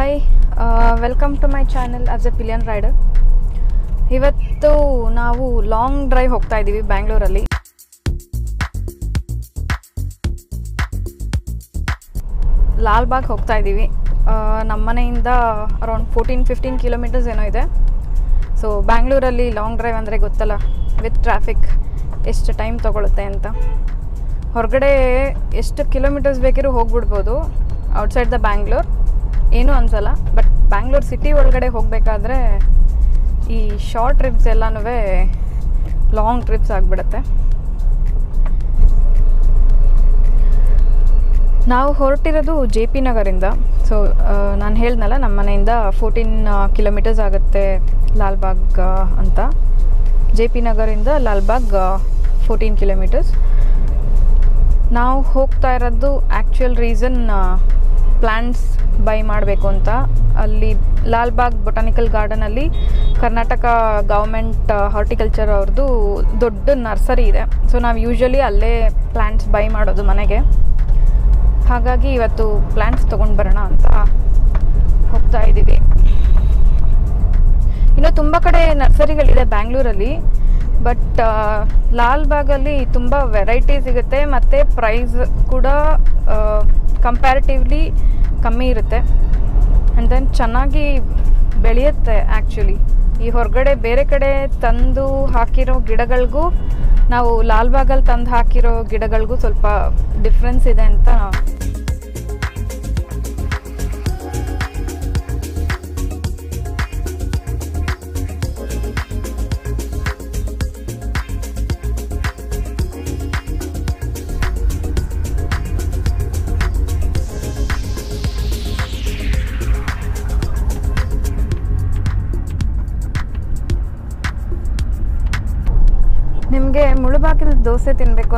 Hi welcome to my channel as a pillion rider ಇವತ್ತು ನಾವು long drive ಹೋಗ್ತಾ ಇದ್ದೀವಿ ಬ್ಯಾಂಗ್ಳೂರಲ್ಲಿ ಲಾಲ್ಬಾಗ್ ಹೋಗ್ತಾ ಇದ್ದೀವಿ ನಮ್ಮ ಮನೆಯಿಂದ ಅರೌಂಡ್ ಫೋರ್ಟೀನ್ ಫಿಫ್ಟೀನ್ ಕಿಲೋಮೀಟರ್ಸ್ ಏನೋ ಇದೆ. ಸೊ ಬ್ಯಾಂಗ್ಳೂರಲ್ಲಿ ಲಾಂಗ್ ಡ್ರೈವ್ ಅಂದರೆ ಗೊತ್ತಲ್ಲ ವಿತ್ ಟ್ರಾಫಿಕ್ ಎಷ್ಟು ಟೈಮ್ ತೊಗೊಳುತ್ತೆ ಅಂತ. ಹೊರಗಡೆ ಎಷ್ಟು ಕಿಲೋಮೀಟರ್ಸ್ ಬೇಕಿರೋ ಹೋಗ್ಬಿಡ್ಬೋದು ಔಟ್ಸೈಡ್ ದ ಬ್ಯಾಂಗ್ಳೂರ್ ಏನೂ ಅನ್ಸಲ್ಲ ಬಟ್ ಬ್ಯಾಂಗ್ಳೂರ್ ಸಿಟಿ ಒಳಗಡೆ ಹೋಗಬೇಕಾದ್ರೆ ಈ ಶಾರ್ಟ್ ಟ್ರಿಪ್ಸ್ ಎಲ್ಲನೂ ಲಾಂಗ್ ಟ್ರಿಪ್ಸ್ ಆಗಿಬಿಡುತ್ತೆ. ನಾವು ಹೊರಟಿರೋದು ಜೆ ಪಿ ನಗರಿಂದ. ಸೊ ನಾನು ಹೇಳ್ದನಲ್ಲ ನಮ್ಮ ಮನೆಯಿಂದ ಫೋರ್ಟೀನ್ ಕಿಲೋಮೀಟರ್ಸ್ ಆಗುತ್ತೆ ಲಾಲ್ಬಾಗ್ ಅಂತ. ಜೆ ಪಿ ನಗರಿಂದ ಲಾಲ್ಬಾಗ್ ಫೋರ್ಟೀನ್ ಕಿಲೋಮೀಟರ್ಸ್ ನಾವು ಹೋಗ್ತಾ ಇರೋದು ಆ್ಯಕ್ಚುಯಲ್ ರೀಸನ್ ಪ್ಲ್ಯಾಂಟ್ಸ್ ಬೈ ಮಾಡಬೇಕು ಅಂತ. ಅಲ್ಲಿ ಲಾಲ್ಬಾಗ್ ಬೊಟಾನಿಕಲ್ ಗಾರ್ಡನಲ್ಲಿ ಕರ್ನಾಟಕ ಗೌರ್ಮೆಂಟ್ ಹಾರ್ಟಿಕಲ್ಚರ್ ಅವ್ರದ್ದು ದೊಡ್ಡ ನರ್ಸರಿ ಇದೆ. ಸೊ ನಾವು ಯೂಶ್ವಲಿ ಅಲ್ಲೇ ಪ್ಲ್ಯಾಂಟ್ಸ್ ಬೈ ಮಾಡೋದು ಮನೆಗೆ. ಹಾಗಾಗಿ ಇವತ್ತು ಪ್ಲ್ಯಾಂಟ್ಸ್ ತೊಗೊಂಡು ಬರೋಣ ಅಂತ ಹೋಗ್ತಾ ಇದ್ದೀವಿ. ಇನ್ನು ತುಂಬ ಕಡೆ ನರ್ಸರಿಗಳಿದೆ ಬ್ಯಾಂಗ್ಳೂರಲ್ಲಿ, ಬಟ್ ಲಾಲ್ಬಾಗಲ್ಲಿ ತುಂಬ ವೆರೈಟಿ ಸಿಗುತ್ತೆ. ಮತ್ತು ಪ್ರೈಸ್ ಕೂಡ ಕಂಪ್ಯಾರಿಟಿವ್ಲಿ ಕಮ್ಮಿ ಇರುತ್ತೆ. ಆ್ಯಂಡ್ ದೆನ್ ಚೆನ್ನಾಗಿ ಬೆಳೆಯುತ್ತೆ ಆ್ಯಕ್ಚುಲಿ ಈ ಹೊರಗಡೆ ಬೇರೆ ಕಡೆ ತಂದು ಹಾಕಿರೋ ಗಿಡಗಳಿಗೂ ನಾವು ಲಾಲ್ಬಾಗಲ್ಲಿ ತಂದು ಹಾಕಿರೋ ಗಿಡಗಳಿಗೂ ಸ್ವಲ್ಪ ಡಿಫ್ರೆನ್ಸ್ ಇದೆ ಅಂತ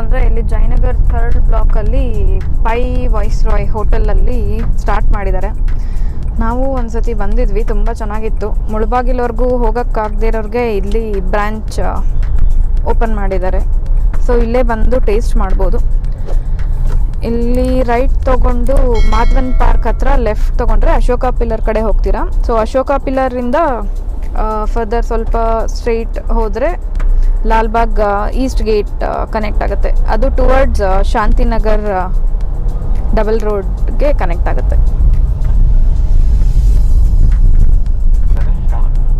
ಅಂದರೆ ಇಲ್ಲಿ ಜಯನಗರ್ ಥರ್ಡ್ ಬ್ಲಾಕಲ್ಲಿ ಪೈ ವಾಯ್ಸ್ ರಾಯ್ ಹೋಟೆಲಲ್ಲಿ ಸ್ಟಾರ್ಟ್ ಮಾಡಿದ್ದಾರೆ. ನಾವು ಒಂದ್ಸತಿ ಬಂದಿದ್ವಿ, ತುಂಬ ಚೆನ್ನಾಗಿತ್ತು. ಮುಳುಬಾಗಿಲವರೆಗೂ ಹೋಗೋಕ್ಕಾಗದೇ ಇರೋರಿಗೆ ಇಲ್ಲಿ ಬ್ರ್ಯಾಂಚ್ ಓಪನ್ ಮಾಡಿದ್ದಾರೆ. ಸೊ ಇಲ್ಲೇ ಬಂದು ಟೇಸ್ಟ್ ಮಾಡ್ಬೋದು. ಇಲ್ಲಿ ರೈಟ್ ತೊಗೊಂಡು ಮಾಧವನ್ ಪಾರ್ಕ್ ಹತ್ರ ಲೆಫ್ಟ್ ತೊಗೊಂಡ್ರೆ ಅಶೋಕ ಪಿಲ್ಲರ್ ಕಡೆ ಹೋಗ್ತೀರಾ. ಸೊ ಅಶೋಕ ಪಿಲ್ಲರಿಂದ ಫರ್ದರ್ ಸ್ವಲ್ಪ ಸ್ಟ್ರೈಟ್ ಹೋದರೆ ಲಾಲ್ಬಾಗ್ ಈಸ್ಟ್ ಗೇಟ್ ಕನೆಕ್ಟ್ ಆಗುತ್ತೆ. ಅದು ಟುವರ್ಡ್ಸ್ ಶಾಂತಿನಗರ್ ಡಬಲ್ ರೋಡ್ಗೆ ಕನೆಕ್ಟ್ ಆಗುತ್ತೆ.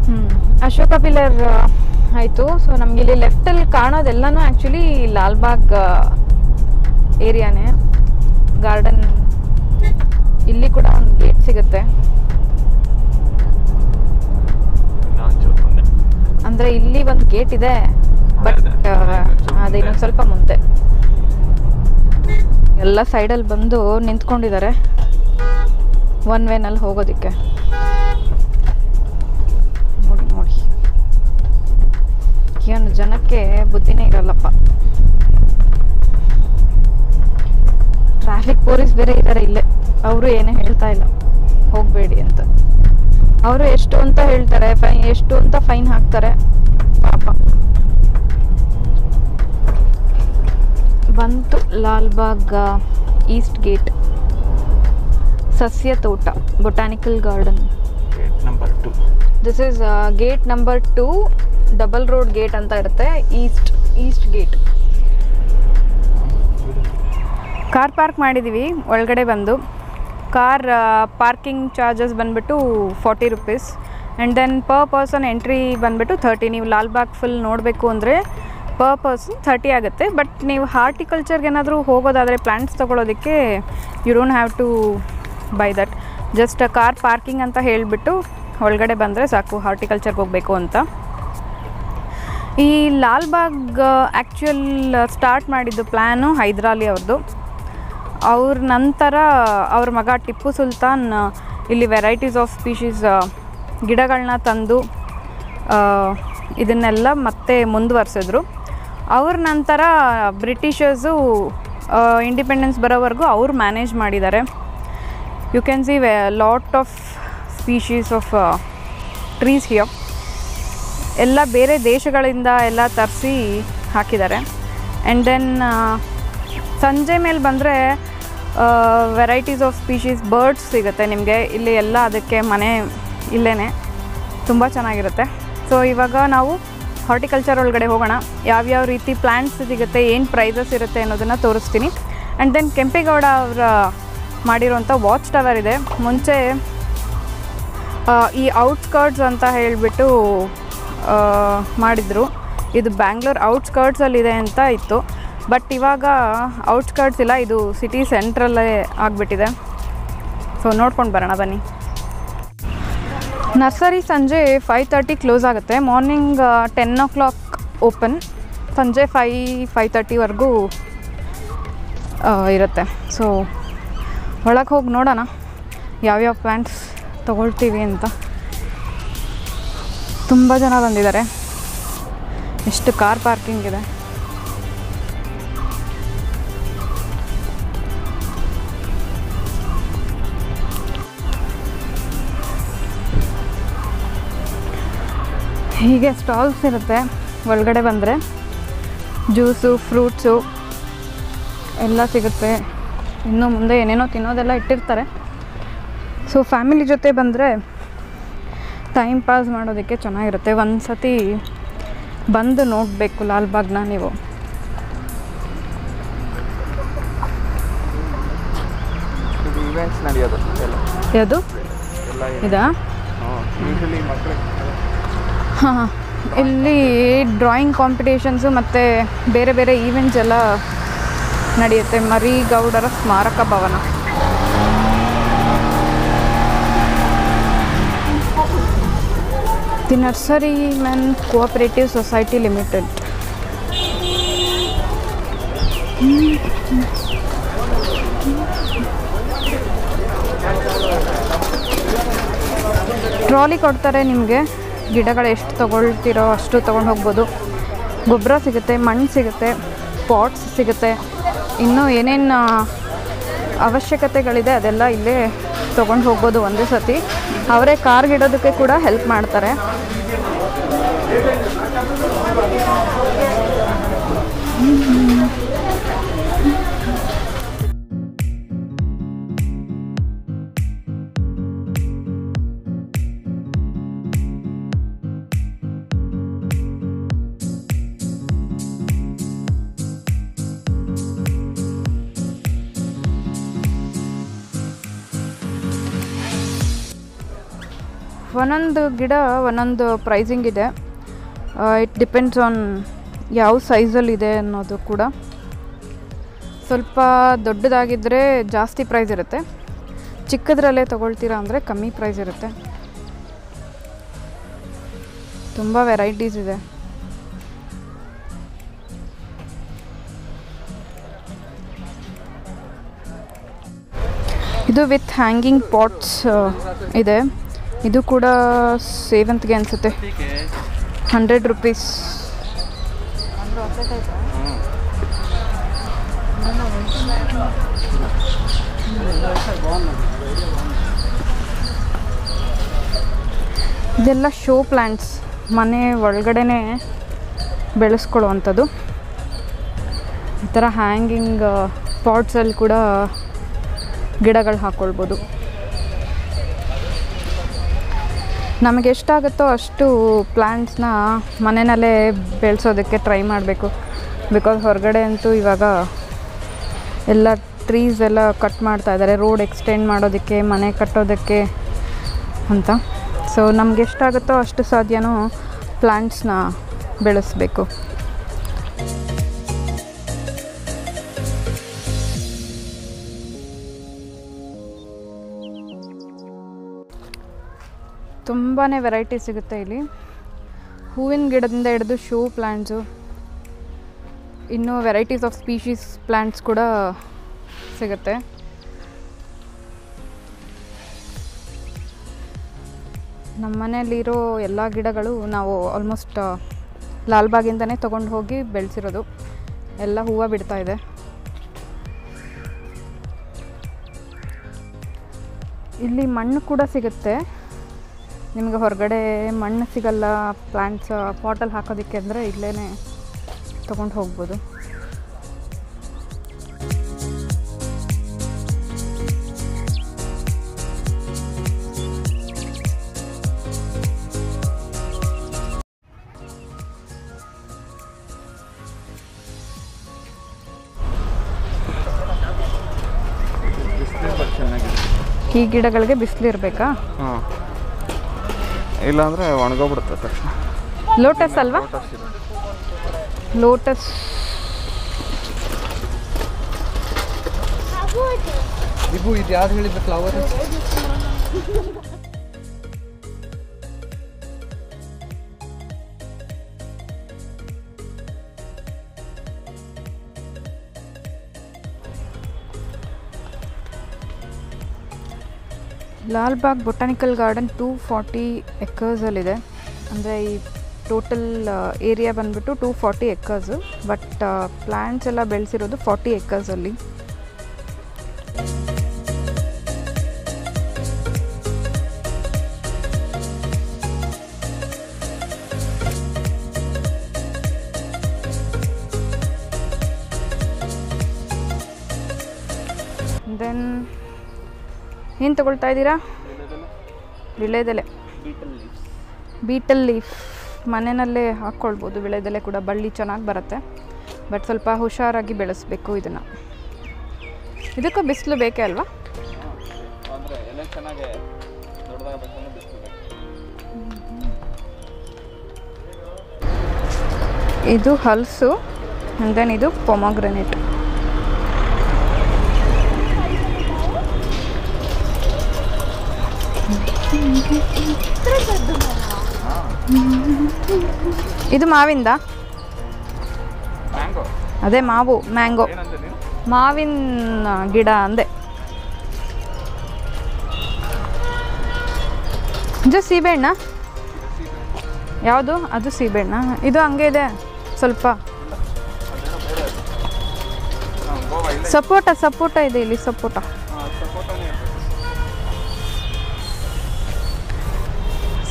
ಹ್ಞೂ ಅಶೋಕ ಪಿಲ್ಲರ್ ಆಯಿತು. ಸೊ ನಮ್ಗೆ ಇಲ್ಲಿ ಲೆಫ್ಟಲ್ಲಿ ಕಾಣೋದೆಲ್ಲನೂ ಆ್ಯಕ್ಚುಲಿ ಲಾಲ್ಬಾಗ್ ಏರಿಯಾನೇ ಗಾರ್ಡನ್ ಇಲ್ಲಿ ಕೂಡ ಒಂದು ಗೇಟ್ ಸಿಗುತ್ತೆ. ಅಂದರೆ ಇಲ್ಲಿ ಒಂದು ಗೇಟ್ ಇದೆ. ಅದು ಇನ್ನೊಂದು ಸ್ವಲ್ಪ ಮುಂದೆ. ಎಲ್ಲ ಸೈಡಲ್ಲಿ ಬಂದು ನಿಂತ್ಕೊಂಡಿದ್ದಾರೆ. ಒನ್ ವೇನಲ್ಲಿ ಹೋಗೋದಕ್ಕೆ. ನೋಡಿ ನೋಡಿ. ಏನು, ಜನಕ್ಕೆ ಬುದ್ಧಿನೇ ಇರಲ್ಲಪ್ಪ. ಟ್ರಾಫಿಕ್ ಪೊಲೀಸ್ ಬೇರೆ ಇದ್ದಾರೆ ಇಲ್ಲೇ. ಅವರು ಏನೇ ಹೇಳ್ತಾ ಇಲ್ಲ. ಹೋಗಬೇಡಿ ಅಂತ. ಅವರು ಎಷ್ಟು ಅಂತ ಹೇಳ್ತಾರೆ ಫೈನ್ ಎಷ್ಟು ಅಂತ ಫೈನ್ ಹಾಕ್ತಾರೆ. ಪಾಪ. ಬಂತು ಲಾಲ್ಬಾಗ್ ಈಸ್ಟ್ ಗೇಟ್. ಸಸ್ಯ ತೋಟ botanical garden. Number two. This is gate number two double road gate ಅಂತ ಇರುತ್ತೆ east east gate. Car park ಮಾಡಿದ್ದೀವಿ ಒಳಗಡೆ ಬಂದು. ಕಾರ್ ಪಾರ್ಕಿಂಗ್ ಚಾರ್ಜಸ್ ಬಂದುಬಿಟ್ಟು forty rupees. And then per person entry ಬಂದುಬಿಟ್ಟು ಥರ್ಟಿ ನೀವು ಲಾಲ್ಬಾಗ್ ಫುಲ್ ನೋಡಬೇಕು ಅಂದರೆ ಪರ್ ಪರ್ಸನ್ ಥರ್ಟಿ ಆಗುತ್ತೆ. ಬಟ್ ನೀವು ಹಾರ್ಟಿಕಲ್ಚರ್ಗೆ ಏನಾದರೂ ಹೋಗೋದಾದರೆ plants ತೊಗೊಳೋದಕ್ಕೆ you don't have to buy that just car parking ಅಂತ ಹೇಳಿಬಿಟ್ಟು ಒಳಗಡೆ ಬಂದರೆ ಸಾಕು ಹಾರ್ಟಿಕಲ್ಚರ್ಗೆ ಹೋಗಬೇಕು ಅಂತ. ಈ ಲಾಲ್ಬಾಗ್ ಆ್ಯಕ್ಚುಯಲ್ ಸ್ಟಾರ್ಟ್ ಮಾಡಿದ್ದು ಪ್ಲ್ಯಾನು ಹೈದರಾಲಿ ಅವ್ರದ್ದು ಅವ್ರ ನಂತರ ಅವ್ರ ಮಗ ಟಿಪ್ಪು ಸುಲ್ತಾನ್ ಇಲ್ಲಿ ವೆರೈಟೀಸ್ ಆಫ್ ಸ್ಪೀಷೀಸ್ ಗಿಡಗಳನ್ನ ತಂದು ಇದನ್ನೆಲ್ಲ ಮತ್ತೆ ಮುಂದುವರ್ಸಿದ್ರು. ಅವ್ರ ನಂತರ ಬ್ರಿಟಿಷರ್ಸು ಇಂಡಿಪೆಂಡೆನ್ಸ್ ಬರೋವರೆಗೂ ಅವ್ರು ಮ್ಯಾನೇಜ್ ಮಾಡಿದ್ದಾರೆ. You can see a lot of species of trees here ಎಲ್ಲ ಬೇರೆ ದೇಶಗಳಿಂದ ಎಲ್ಲ ತರಿಸಿ ಹಾಕಿದ್ದಾರೆ. ಆ್ಯಂಡ್ ದೆನ್ ಸಂಜೆ ಮೇಲೆ ಬಂದರೆ ವೆರೈಟೀಸ್ ಆಫ್ ಸ್ಪೀಶೀಸ್ ಬರ್ಡ್ಸ್ ಸಿಗುತ್ತೆ ನಿಮಗೆ. ಇಲ್ಲಿ ಎಲ್ಲ ಅದಕ್ಕೆ ಮನೆ ಇಲ್ಲೇ ತುಂಬ ಚೆನ್ನಾಗಿರುತ್ತೆ. ಸೊ ಇವಾಗ ನಾವು ಹಾರ್ಟಿಕಲ್ಚರ್ ಒಳಗಡೆ ಹೋಗೋಣ. ಯಾವ್ಯಾವ ರೀತಿ ಪ್ಲ್ಯಾಂಟ್ಸ್ ಸಿಗುತ್ತೆ, ಏನು ಪ್ರೈಸಸ್ ಇರುತ್ತೆ ಅನ್ನೋದನ್ನು ತೋರಿಸ್ತೀನಿ. ಆ್ಯಂಡ್ ದೆನ್ ಕೆಂಪೇಗೌಡ ಅವರ ಮಾಡಿರೋಂಥ ವಾಚ್ ಟವರ್ ಇದೆ. ಮುಂಚೆ ಈ ಔಟ್ಸ್ಕರ್ಟ್ಸ್ ಅಂತ ಹೇಳಿಬಿಟ್ಟು ಮಾಡಿದರು. ಇದು ಬ್ಯಾಂಗ್ಳೂರ್ ಔಟ್ಸ್ಕರ್ಟ್ಸಲ್ಲಿದೆ ಅಂತ ಇತ್ತು. ಬಟ್ ಇವಾಗ ಔಟ್ಸ್ಕರ್ಟ್ಸ್ ಇಲ್ಲ, ಇದು ಸಿಟಿ ಸೆಂಟ್ರಲ್ಲೇ ಆಗಿಬಿಟ್ಟಿದೆ. ಸೊ ನೋಡ್ಕೊಂಡು ಬರೋಣ ಬನ್ನಿ. ನರ್ಸರಿ ಸಂಜೆ ಫೈವ್ ತರ್ಟಿ ಕ್ಲೋಸ್ ಆಗುತ್ತೆ. Morning ten o'clock open ಸಂಜೆ ಫೈ ಫೈವ್ ತರ್ಟಿವರೆಗೂ ಇರುತ್ತೆ. ಸೊ ಒಳಗೆ ಹೋಗಿ ನೋಡೋಣ. ಯಾವ್ಯಾವ ಪ್ಲ್ಯಾಂಟ್ಸ್ ತೊಗೊಳ್ತೀವಿ ಅಂತ. ತುಂಬ ಜನ ಬಂದಿದ್ದಾರೆ. ಎಷ್ಟು ಕಾರ್ ಪಾರ್ಕಿಂಗ್ ಇದೆ. ಹೀಗೆ ಸ್ಟಾಲ್ಸ್ ಇರುತ್ತೆ. ಒಳಗಡೆ ಬಂದರೆ ಜ್ಯೂಸು ಫ್ರೂಟ್ಸು ಎಲ್ಲ ಸಿಗುತ್ತೆ. ಇನ್ನು ಮುಂದೆ ಏನೇನೋ ತಿನ್ನೋದೆಲ್ಲ ಇಟ್ಟಿರ್ತಾರೆ. ಸೊ ಫ್ಯಾಮಿಲಿ ಜೊತೆ ಬಂದರೆ ಟೈಮ್ ಪಾಸ್ ಮಾಡೋದಕ್ಕೆ ಚೆನ್ನಾಗಿರುತ್ತೆ. ಒಂದು ಸತಿ ಬಂದು ನೋಡಬೇಕು ಲಾಲ್ಬಾಗ್ನ ನೀವು. ಯಾವುದು? ಇದಾ? ಹಾಂ ಇಲ್ಲಿ ಡ್ರಾಯಿಂಗ್ ಕಾಂಪಿಟೇಷನ್ಸು ಮತ್ತು ಬೇರೆ ಬೇರೆ ಈವೆಂಟ್ಸ್ ಎಲ್ಲ ನಡೆಯುತ್ತೆ. ಮರಿ ಗೌಡರ ಸ್ಮಾರಕ ಭವನ. The nursery men cooperative society limited trolley ಕೊಡ್ತಾರೆ ನಿಮಗೆ. ಗಿಡಗಳು ಎಷ್ಟು ತೊಗೊಳ್ತಿರೋ ಅಷ್ಟು ತೊಗೊಂಡು ಹೋಗ್ಬೋದು. ಗೊಬ್ಬರ ಸಿಗುತ್ತೆ, ಮಣ್ಣು ಸಿಗುತ್ತೆ, ಪಾಟ್ಸ್ ಸಿಗುತ್ತೆ. ಇನ್ನೂ ಏನೇನು ಅವಶ್ಯಕತೆಗಳಿದೆ ಅದೆಲ್ಲ ಇಲ್ಲೇ ತೊಗೊಂಡು ಹೋಗ್ಬೋದು ಒಂದೇ ಸತಿ. ಅವರೇ ಕಾರ್ಗಿಡೋದಕ್ಕೆ ಕೂಡ ಹೆಲ್ಪ್ ಮಾಡ್ತಾರೆ. ಒಂದೊಂದು ಗಿಡ ಒಂದೊಂದು ಪ್ರೈಸಿಂಗ್ ಇದೆ. ಇಟ್ ಡಿಪೆಂಡ್ಸ್ ಆನ್ ಯಾವ ಸೈಜಲ್ಲಿದೆ ಅನ್ನೋದು ಕೂಡ. ಸ್ವಲ್ಪ ದೊಡ್ಡದಾಗಿದ್ದರೆ ಜಾಸ್ತಿ ಪ್ರೈಸ್ ಇರುತ್ತೆ. ಚಿಕ್ಕದ್ರಲ್ಲೇ ತೊಗೊಳ್ತೀರಾ ಅಂದರೆ ಕಮ್ಮಿ ಪ್ರೈಸ್ ಇರುತ್ತೆ. ತುಂಬ ವೆರೈಟೀಸ್ ಇದೆ. ಇದು ವಿತ್ ಹ್ಯಾಂಗಿಂಗ್ ಪಾಟ್ಸ್ ಇದೆ. ಇದು ಕೂಡ ಸೇವಂತಿಗೆ ಅನಿಸುತ್ತೆ. Hundred rupees. ಇದೆಲ್ಲ ಶೋ ಪ್ಲ್ಯಾಂಟ್ಸ್ ಮನೆ ಒಳಗಡೆನೇ ಬೆಳೆಸ್ಕೊಳ್ಳುವಂಥದ್ದು. ಈ ಥರ ಹ್ಯಾಂಗಿಂಗ್ ಪಾಟ್ಸಲ್ಲಿ ಕೂಡ ಗಿಡಗಳು ಹಾಕ್ಕೊಳ್ಬೋದು ನಮಗೆ ಎಷ್ಟಾಗುತ್ತೋ ಅಷ್ಟು ಪ್ಲ್ಯಾಂಟ್ಸ್ನ ಮನೆಯಲ್ಲೇ ಬೆಳೆಸೋದಕ್ಕೆ ಟ್ರೈ ಮಾಡಬೇಕು. ಬಿಕಾಸ್ ಹೊರಗಡೆ ಅಂತೂ ಇವಾಗ ಎಲ್ಲ ಟ್ರೀಸ್ ಎಲ್ಲ ಕಟ್ ಮಾಡ್ತಾ ಇದ್ದಾರೆ ರೋಡ್ ಎಕ್ಸ್ಟೆಂಡ್ ಮಾಡೋದಕ್ಕೆ, ಮನೆ ಕಟ್ಟೋದಕ್ಕೆ ಅಂತ. ಸೊ ನಮ್ಗೆ ಎಷ್ಟಾಗುತ್ತೋ ಅಷ್ಟು ಸಾಧ್ಯನೂ ಪ್ಲ್ಯಾಂಟ್ಸ್ನ ಬೆಳೆಸಬೇಕು. ತುಂಬಾ ವೆರೈಟಿ ಸಿಗುತ್ತೆ ಇಲ್ಲಿ. ಹೂವಿನ ಗಿಡದಿಂದ ಹಿಡಿದು ಶೋ ಪ್ಲ್ಯಾಂಟ್ಸು ಇನ್ನೂ ವೆರೈಟೀಸ್ ಆಫ್ ಸ್ಪೀಶೀಸ್ ಪ್ಲ್ಯಾಂಟ್ಸ್ ಕೂಡ ಸಿಗುತ್ತೆ. ನಮ್ಮ ಮನೆಯಲ್ಲಿರೋ ಎಲ್ಲ ಗಿಡಗಳು ನಾವು ಆಲ್ಮೋಸ್ಟ್ ಲಾಲ್ಬಾಗಿಂದನೇ ತೊಗೊಂಡು ಹೋಗಿ ಬೆಳೆಸಿರೋದು. ಎಲ್ಲ ಹೂವು ಬಿಡ್ತಾ ಇದೆ. ಇಲ್ಲಿ ಮಣ್ಣು ಕೂಡ ಸಿಗುತ್ತೆ. ನಿಮಗೆ ಹೊರಗಡೆ ಮಣ್ಣು ಸಿಗಲ್ಲ ಪ್ಲ್ಯಾಂಟ್ಸ್ ಪಾಟಲ್ಲಿ ಹಾಕೋದಕ್ಕೆ ಅಂದರೆ ಇಲ್ಲೇ ತೊಗೊಂಡು ಹೋಗ್ಬೋದು. ಈ ಗಿಡಗಳಿಗೆ ಬಿಸಿಲಿರ್ಬೇಕಾ? ಹಾಂ. ಇಲ್ಲಾಂದರೆ ಒಣಗೋಗ್ಬಿಡುತ್ತೆ ತಕ್ಷಣ. ಲೋಟಸ್ ಅಲ್ವಾ? ಲೋಟಸ್ ಇದೆ. ಇದು ಯಾವ್ದು ಹೇಳಿದ್ರೆ flower Lalbagh botanical garden two forty ಎಕರ್ಸಲ್ಲಿದೆ. ಅಂದರೆ ಈ ಟೋಟಲ್ ಏರಿಯಾ ಬಂದುಬಿಟ್ಟು two forty acres. But plants ಎಲ್ಲ ಬೆಳೆಸಿರೋದು ಫಾರ್ಟಿ ಎಕರ್ಸಲ್ಲಿ. ಏನು ತಗೊಳ್ತಾ ಇದ್ದೀರಾ? ವಿಳೆದೆಲೆ ಬೀಟಲ್ ಲೀಫ್ ಮನೆಯಲ್ಲೇ ಹಾಕ್ಕೊಳ್ಬೋದು ವಿಳೆದೆಲೆ ಕೂಡ. ಬಳ್ಳಿ ಚೆನ್ನಾಗಿ ಬರುತ್ತೆ. ಬಟ್ ಸ್ವಲ್ಪ ಹುಷಾರಾಗಿ ಬೆಳೆಸಬೇಕು ಇದನ್ನು. ಇದಕ್ಕೂ ಬಿಸಿಲು ಬೇಕೇ ಅಲ್ವಾ? ಇದು ಹಲಸು ಆ್ಯಂಡ್ ದೆನ್ ಇದು ಪೊಮಗ್ರೆನೇಟ್ ಇದು ಮಾವಿಂದ? ಅದೇ ಮಾವು ಮ್ಯಾಂಗೋ. ಮಾವಿನ ಗಿಡ ಅಂದೆ. ಇದು ಸೀಬೆಹಣ್ಣ? ಯಾವುದು? ಅದು ಸೀಬೆಹಣ್ಣ? ಇದು ಹಂಗೆ ಇದೆ ಸ್ವಲ್ಪ. ಸಪೋಟ ಸಪೋಟ ಇದೆ ಇಲ್ಲಿ ಸಪೋಟ.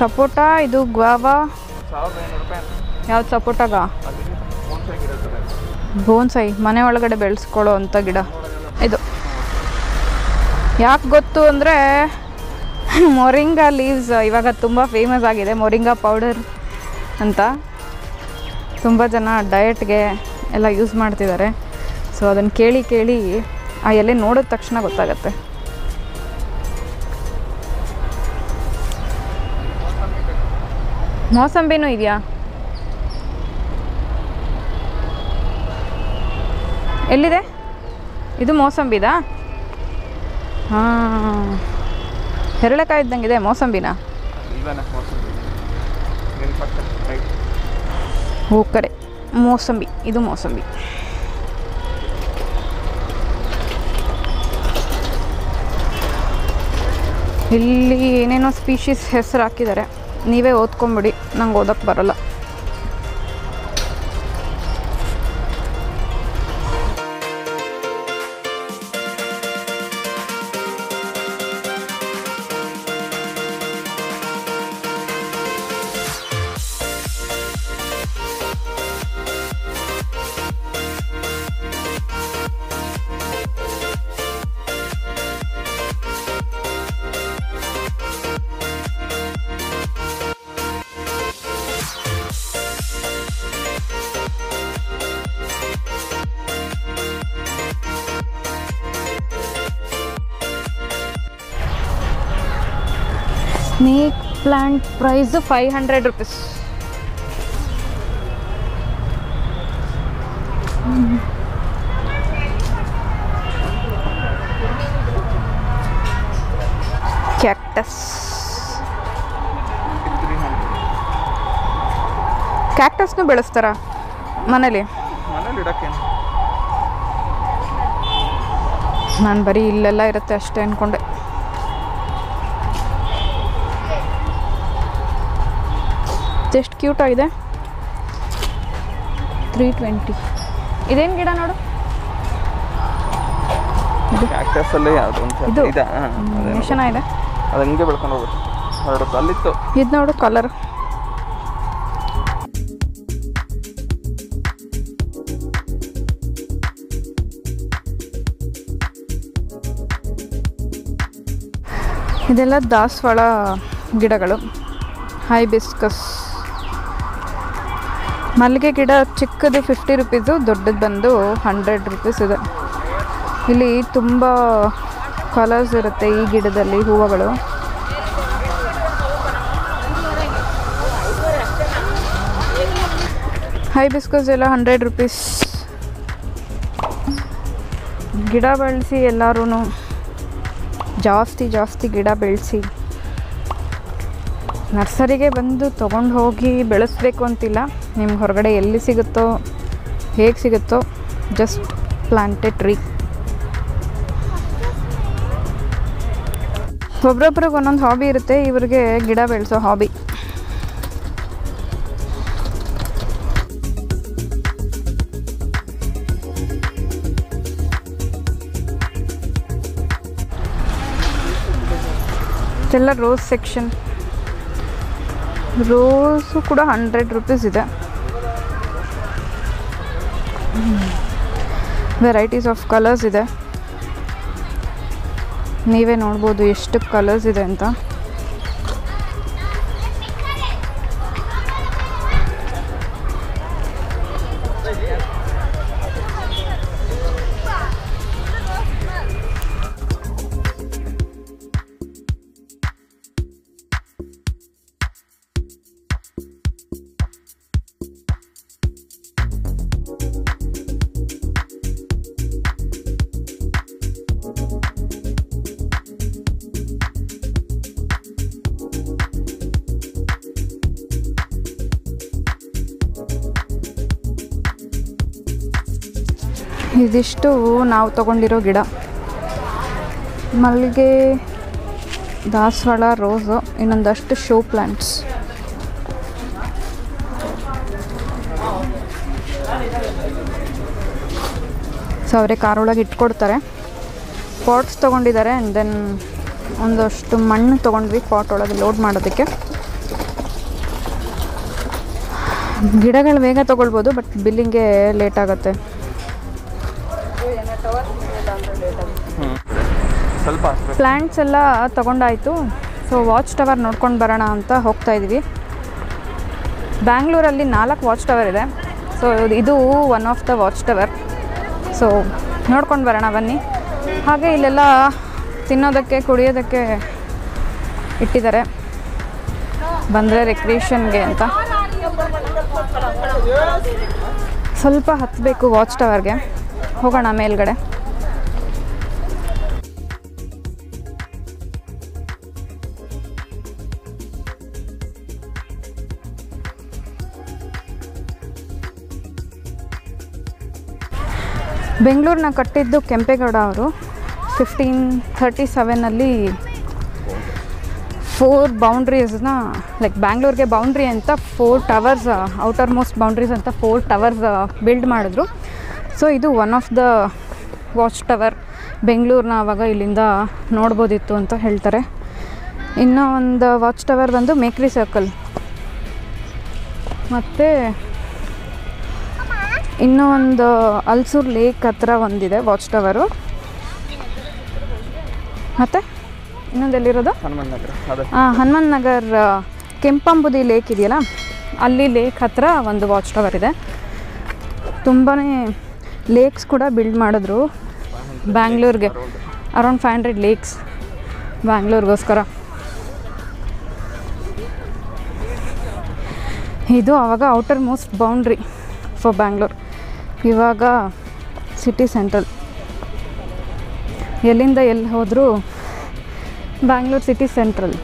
ಸಪೋಟ, ಇದು ಗ್ವಾವಾ. ಯಾವ್ದು ಸಪೋಟಾಗ? ಬೋನ್ಸೈ, ಮನೆ ಒಳಗಡೆ ಬೆಳೆಸ್ಕೊಳ್ಳೋ ಅಂಥ ಗಿಡ. ಇದು. ಯಾಕೆ ಗೊತ್ತು ಅಂದರೆ, ಮೊರಿಂಗಾ ಲೀವ್ಸ್ ಇವಾಗ ತುಂಬ ಫೇಮಸ್ ಆಗಿದೆ, ಮೊರಿಂಗಾ ಪೌಡರ್ ಅಂತ. ತುಂಬ ಜನ ಡಯಟ್ಗೆ ಎಲ್ಲ ಯೂಸ್ ಮಾಡ್ತಿದ್ದಾರೆ. ಸೊ ಅದನ್ನು ಕೇಳಿ ಕೇಳಿ, ಆ ಎಲೆ ನೋಡಿದ ತಕ್ಷಣ ಗೊತ್ತಾಗತ್ತೆ. ಮೋಸಂಬಿನೂ ಇದೆಯಾ ಎಲ್ಲಿದೆ ಇದು ಮೋಸಂಬಿದಾ ಹಾಂ ಹೆರಳೆಕಾಯಿ ಇದ್ದಂಗಿದೆ ಮೋಸಂಬಿನಾ ಮೋಸಂಬಿನ ಹೂ ಕಡೆ ಮೋಸಂಬಿ ಇದು ಮೋಸಂಬಿ ಇಲ್ಲಿ ಏನೇನೋ ಸ್ಪೀಶೀಸ್ ಹೆಸರು ಹಾಕಿದ್ದಾರೆ ನೀವೇ ಓದ್ಕೊಂಬಿಡಿ ನಂಗೆ ಓದಕ್ಕೆ ಬರಲ್ಲ. Snake plant price five hundred rupees cactus ಕ್ಯಾಕ್ಟಸ್ನು ಬೆಳೆಸ್ತಾರ ಮನೇಲಿ? ನಾನು ಬರೀ ಇಲ್ಲೆಲ್ಲ ಇರುತ್ತೆ ಅಷ್ಟೇ ಅಂದ್ಕೊಂಡೆ ಎಷ್ಟು ಕ್ಯೂಟ್ ಆಗಿದೆ. ತ್ರೀ ಟ್ವೆಂಟಿ ಇದೇನು ಗಿಡ ನೋಡು? ಕ್ಯಾಕ್ಟಸಲ್ಲೇ ಯಾವುದು ಇದು? ಹಾಂ ಎಷ್ಟು ಚೆನ್ನಾಗಿದೆ ಅದು ಹಂಗೆ ಬೆಳ್ಕೊಂಡು ಹೋಗುತ್ತೆ ಹರಡುತ್ತೆ ಅಲ್ಲಿತ್ತು. ಇದು ನೋಡು ಕಲರ್ ಇದೆಲ್ಲ ದಾಸವಾಳ ಗಿಡಗಳು. ಹೈಬಿಸ್ಕಸ್ ಮಲ್ಲಿಗೆ ಗಿಡ ಚಿಕ್ಕದು ಫಿಫ್ಟಿ ರುಪೀಸು ದೊಡ್ಡದು ಬಂದು ಹಂಡ್ರೆಡ್ ರುಪೀಸ್ ಇದೆ. ಇಲ್ಲಿ ತುಂಬ ಕಲರ್ಸ್ ಇರುತ್ತೆ ಈ ಗಿಡದಲ್ಲಿ ಹೂವುಗಳು. ಹೈ ಬಿಸ್ಕೋಸ್ ಎಲ್ಲ ಹಂಡ್ರೆಡ್ ರುಪೀಸ್ ಗಿಡ ಬೆಳೆಸಿ ಎಲ್ಲರೂ ಜಾಸ್ತಿ ಜಾಸ್ತಿ ಗಿಡ ಬೆಳೆಸಿ. ನರ್ಸರಿಗೆ ಬಂದು ತೊಗೊಂಡು ಹೋಗಿ ಬೆಳೆಸಬೇಕು ಅಂತಿಲ್ಲ. ನಿಮ್ಗೆ ಹೊರಗಡೆ ಎಲ್ಲಿ ಸಿಗುತ್ತೋ, ಹೇಗೆ ಸಿಗುತ್ತೋ ಜಸ್ಟ್ ಪ್ಲಾಂಟೆಡ್ ಟ್ರೀ ಒಬ್ರೊಬ್ರಿಗೆ ಒಂದೊಂದು ಹಾಬಿ ಇರುತ್ತೆ, ಇವ್ರಿಗೆ ಗಿಡ ಬೆಳೆಸೋ ಹಾಬಿ ಎಲ್ಲ ರೋಸ್ ಸೆಕ್ಷನ್ ರೋಸು ಕೂಡ ಹಂಡ್ರೆಡ್ ರುಪೀಸ್ ಇದೆ. ವೆರೈಟೀಸ್ ಆಫ್ ಕಲರ್ಸ್ ಇದೆ. ನೀವೇ ನೋಡ್ಬೋದು ಎಷ್ಟು ಕಲರ್ಸ್ ಇದೆ ಅಂತ. ಇದಿಷ್ಟು ನಾವು ತಗೊಂಡಿರೋ ಗಿಡ. ಮಲ್ಲಿಗೆ, ದಾಸವಾಳ, ರೋಸು, ಇನ್ನೊಂದಷ್ಟು ಶೋ ಪ್ಲ್ಯಾಂಟ್ಸ್ ಸೊ, ಅವರೇ ಕಾರೊಳಗೆ ಇಟ್ಕೊಡ್ತಾರೆ. ಪಾಟ್ಸ್ ತೊಗೊಂಡಿದ್ದಾರೆ ಆ್ಯಂಡ್ ದೆನ್ ಒಂದಷ್ಟು ಮಣ್ಣು ತೊಗೊಂಡ್ವಿ ಪಾಟ್ ಒಳಗೆ ಲೋಡ್ ಮಾಡೋದಕ್ಕೆ. ಗಿಡಗಳು ಬೇಗ ತೊಗೊಳ್ಬೋದು ಬಟ್ ಬಿಲ್ಲಿಂಗೇ ಲೇಟ್ ಆಗುತ್ತೆ. ಸ್ವಲ್ಪ ಪ್ಲ್ಯಾಂಟ್ಸ್ ಎಲ್ಲ ತಗೊಂಡಾಯಿತು. ಸೊ ವಾಚ್ ಟವರ್ ನೋಡ್ಕೊಂಡು ಬರೋಣ ಅಂತ ಹೋಗ್ತಾ ಇದ್ದೀವಿ ಬ್ಯಾಂಗ್ಳೂರಲ್ಲಿ ನಾಲ್ಕು ವಾಚ್ ಟವರ್ ಇದೆ. ಸೊ ಇದು one of the watch tower so ನೋಡ್ಕೊಂಡು ಬರೋಣ ಬನ್ನಿ. ಹಾಗೆ ಇಲ್ಲೆಲ್ಲ ತಿನ್ನೋದಕ್ಕೆ, ಕುಡಿಯೋದಕ್ಕೆ ಇಟ್ಟಿದ್ದಾರೆ. ಬಂದರೆ ರೆಕ್ರಿಯೇಷನ್ಗೆ ಅಂತ. ಸ್ವಲ್ಪ ಹತ್ತಬೇಕು ವಾಚ್ ಟವರ್ಗೆ ಹೋಗೋಣ ಮೇಲ್ಗಡೆ. ಬೆಂಗಳೂರನ್ನ ಕಟ್ಟಿದ್ದು ಕೆಂಪೇಗೌಡ ಅವರು. ಫಿಫ್ಟೀನ್ ಥರ್ಟಿ ಸೆವೆನಲ್ಲಿ ಫೋರ್ ಬೌಂಡ್ರೀಸ್ನ ಲೈಕ್ ಬ್ಯಾಂಗ್ಳೂರಿಗೆ ಬೌಂಡ್ರಿ ಅಂತ four towers outermost boundaries ಅಂತ ಫೋರ್ ಟವರ್ಸ್ ಬಿಲ್ಡ್ ಮಾಡಿದ್ರು. ಸೊ ಇದು one of the watch tower ಬೆಂಗಳೂರನ್ನ ಆವಾಗ ಇಲ್ಲಿಂದ ನೋಡ್ಬೋದಿತ್ತು ಅಂತ ಹೇಳ್ತಾರೆ. ಇನ್ನೂ ಒಂದು ವಾಚ್ ಟವರ್ ಬಂದು ಮೇಕ್ರಿ ಸರ್ಕಲ್ ಮತ್ತು ಇನ್ನೂ ಒಂದು ಅಲ್ಸೂರ್ ಲೇಕ್ ಹತ್ರ ಒಂದಿದೆ ವಾಚ್ ಟವರು ಮತ್ತು ಇನ್ನೊಂದು ಎಲ್ಲಿರೋದು? ಹನುಮನ್ ನಗರ ಹಾಂ ಹನುಮನ್ ನಗರ್ ಕೆಂಪಂಬುದಿ ಲೇಕ್ ಇದೆಯಲ್ಲ? ಅಲ್ಲಿ ಲೇಕ್ ಹತ್ರ ಒಂದು ವಾಚ್ ಟವರ್ ಇದೆ. ತುಂಬಾ ಲೇಕ್ಸ್ ಕೂಡ ಬಿಲ್ಡ್ ಮಾಡಿದ್ರು. ಬ್ಯಾಂಗ್ಳೂರ್ಗೆ ಅರೌಂಡ್ ಫೈವ್ ಹಂಡ್ರೆಡ್ ಲೇಕ್ಸ್ ಬ್ಯಾಂಗ್ಳೂರ್ಗೋಸ್ಕರ ಇದು ಆವಾಗ outermost boundary for Bangalore ಇವಾಗ ಸಿಟಿ ಸೆಂಟ್ರಲ್ ಎಲ್ಲಿಂದ ಎಲ್ಲಿ ಹೋದರೂ ಬ್ಯಾಂಗ್ಳೂರ್ ಸಿಟಿ ಸೆಂಟ್ರಲ್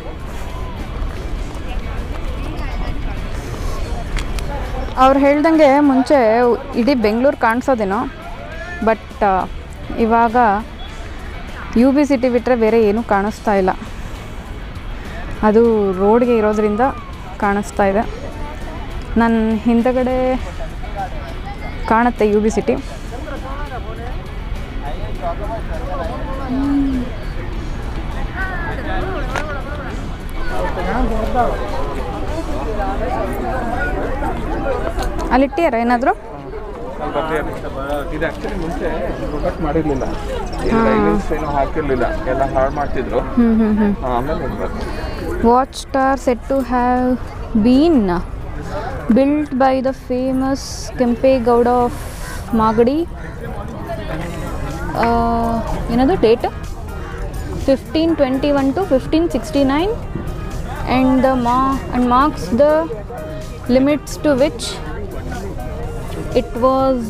ಅವ್ರು ಹೇಳ್ದಂಗೆ ಮುಂಚೆ ಇಡೀ ಬೆಂಗಳೂರು ಕಾಣಿಸೋದೇನೋ. ಬಟ್ ಇವಾಗ ಯು ಬಿ ಸಿಟಿ ಬಿಟ್ಟರೆ ಬೇರೆ ಏನೂ ಕಾಣಿಸ್ತಾ ಇಲ್ಲ. ಅದು ರೋಡ್ಗೆ ಇರೋದರಿಂದ ಕಾಣಿಸ್ತಾ ಇದೆ. ನನ್ನ ಹಿಂದಗಡೆ ಕಾಣುತ್ತೆ ಯು ಬಿ ಸಿಟಿ ಅಲ್ಲಿಟ್ಟಿಯಾರ ಏನಾದರೂ? ಇದು ಆಕ್ಚುಲಿ ಮುಂಚೆ ಪ್ರೊಡಕ್ಟ್ ಮಾಡಿರ್ಲಿಲ್ಲ. ರೈಲ್ವೇಸ್ ಏನೋ ಹಾಕಿರ್ಲಿಲ್ಲ. ಎಲ್ಲ ಹಾಳು ಮಾಡ್ತಿದ್ರು. ಹ್ಞೂ ಹ್ಞೂ ಹ್ಞೂ ಆಮೇಲೆ watch tower said to have been built by the famous Kempegowda of Magadi ಏನದು date fifteen twenty one to fifteen sixty nine and the ಮಾ and marks the limits to which it was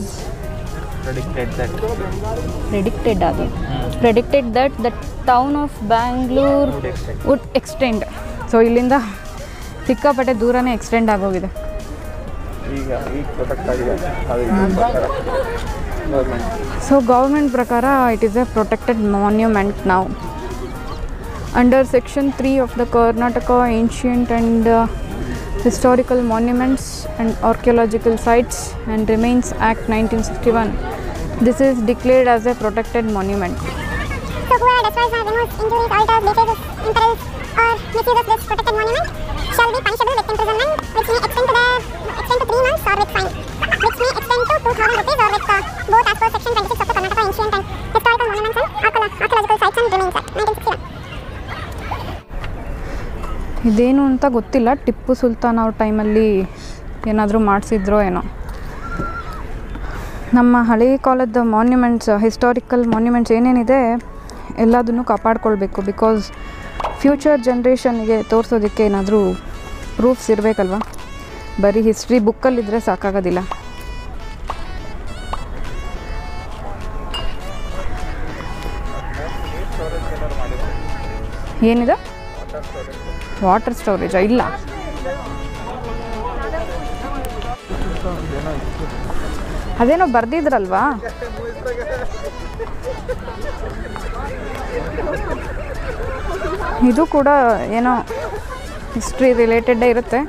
predicted that. predicted ಅದು predicted that the town of Bangalore would extend. So ಇಲ್ಲಿಂದ ಸಿಕ್ಕಾಪಟ್ಟೆ ದೂರನೇ extend ಆಗೋಗಿದೆ. So government ಪ್ರಕಾರ. It is a protected monument ನಾವು under section three of the Karnataka ancient and historical monuments and archaeological sites and remains act 1961 this is declared as a protected monument. So who destroys or removes injuries alters damages imperils or misuses this protected monument shall be punishable with imprisonment which may extend to the extend to 3 months or with fine which may extend to 2000 rupees or with uh, both as per section 26 of the Karnataka ancient and historical monuments and archaeological sites and remains act 1961 ಇದೇನು ಅಂತ ಗೊತ್ತಿಲ್ಲ. ಟಿಪ್ಪು ಸುಲ್ತಾನ್ ಅವ್ರ ಟೈಮಲ್ಲಿ ಏನಾದರೂ ಮಾಡಿಸಿದ್ರೋ ಏನೋ. ನಮ್ಮ ಹಳೆಯ ಕಾಲದ ಮಾನ್ಯುಮೆಂಟ್ಸ್ ಹಿಸ್ಟಾರಿಕಲ್ ಮಾನ್ಯುಮೆಂಟ್ಸ್ ಏನೇನಿದೆ, ಎಲ್ಲದನ್ನು ಕಾಪಾಡ್ಕೊಳ್ಬೇಕು. ಬಿಕಾಸ್ ಫ್ಯೂಚರ್ ಜನ್ರೇಷನ್ಗೆ ತೋರಿಸೋದಕ್ಕೆ ಏನಾದರೂ ಪ್ರೂಫ್ಸ್ ಇರಬೇಕಲ್ವ? ಬರೀ ಹಿಸ್ಟ್ರಿ ಬುಕ್ಕಲ್ಲಿದ್ದರೆ ಸಾಕಾಗೋದಿಲ್ಲ. ಏನಿದೆ? ವಾಟರ್ ಸ್ಟೋರೇಜಾ ಇಲ್ಲ. ಅದೇನೋ ಬರ್ದಿದ್ರಲ್ವಾ? ಇದು ಕೂಡ ಏನೋ ಹಿಸ್ಟ್ರಿ ರಿಲೇಟೆಡ್ಡೇ ಇರುತ್ತೆ.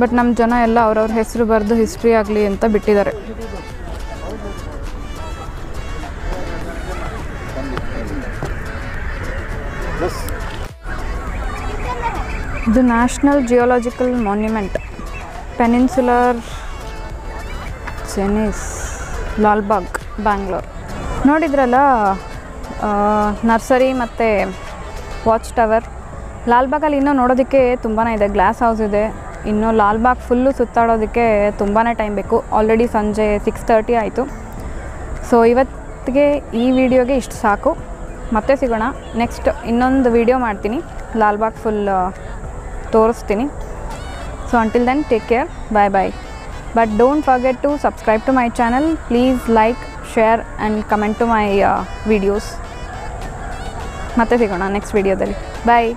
ಬಟ್ ನಮ್ಮ ಜನ ಎಲ್ಲ ಅವ್ರವ್ರ ಹೆಸರು ಬರೆದು ಹಿಸ್ಟ್ರಿ ಆಗಲಿ ಅಂತ ಬಿಟ್ಟಿದ್ದಾರೆ. ಇದು national geological monument peninsular gneiss Lalbagh Bangalore ನೋಡಿದ್ರಲ್ಲ ನರ್ಸರಿ ಮತ್ತು ವಾಚ್ ಟವರ್ ಲಾಲ್ಬಾಗಲ್ಲಿ ಇನ್ನೂ ನೋಡೋದಕ್ಕೆ ತುಂಬಾ ಇದೆ, ಗ್ಲಾಸ್ ಹೌಸ್ ಇದೆ. ಇನ್ನು ಲಾಲ್ಬಾಗ್ ಫುಲ್ಲು ಸುತ್ತಾಡೋದಕ್ಕೆ ತುಂಬಾ ಟೈಮ್ ಬೇಕು. ಆಲ್ರೆಡಿ ಸಂಜೆ ಸಿಕ್ಸ್ ತರ್ಟಿ ಆಯಿತು. ಸೊ ಇವತ್ತಿಗೆ ಈ ವಿಡಿಯೋಗೆ ಇಷ್ಟು ಸಾಕು. ಮತ್ತೆ ಸಿಗೋಣ. ನೆಕ್ಸ್ಟ್ ಇನ್ನೊಂದು ವಿಡಿಯೋ ಮಾಡ್ತೀನಿ. ಲಾಲ್ಬಾಗ್ ಫುಲ್ ತೋರಿಸ್ತೀನಿ. So until then take care bye bye but don't forget to subscribe to my channel please like share and comment to my videos ಮತ್ತೆ ಸಿಗೋಣ ನೆಕ್ಸ್ಟ್ ವಿಡಿಯೋದಲ್ಲಿ ಬಾಯ್